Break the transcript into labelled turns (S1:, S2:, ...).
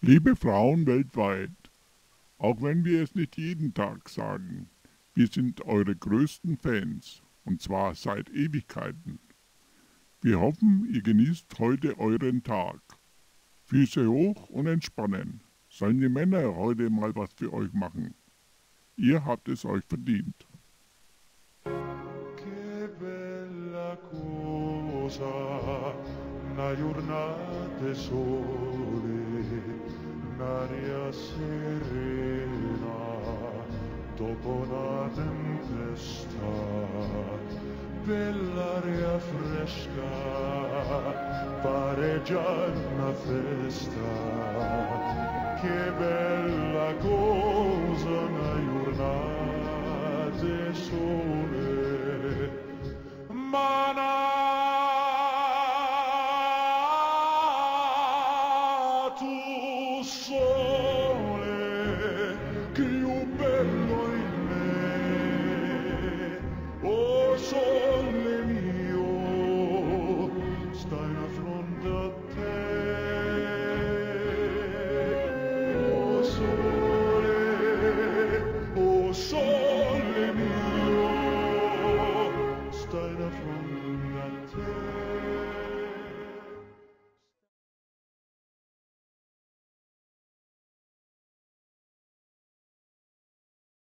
S1: Liebe Frauen weltweit, auch wenn wir es nicht jeden Tag sagen, wir sind eure größten Fans, und zwar seit Ewigkeiten. Wir hoffen, ihr genießt heute euren Tag. Füße hoch und entspannen. Sollen die Männer heute mal was für euch machen? Ihr habt es euch verdient.
S2: Che bella cosa, una giornata sole, tempesta, bell'aria fresca, pare già una festa, che bella cosa, una giornata sole, ma nato sole mio stai a fronte a te. Oh sole oh sole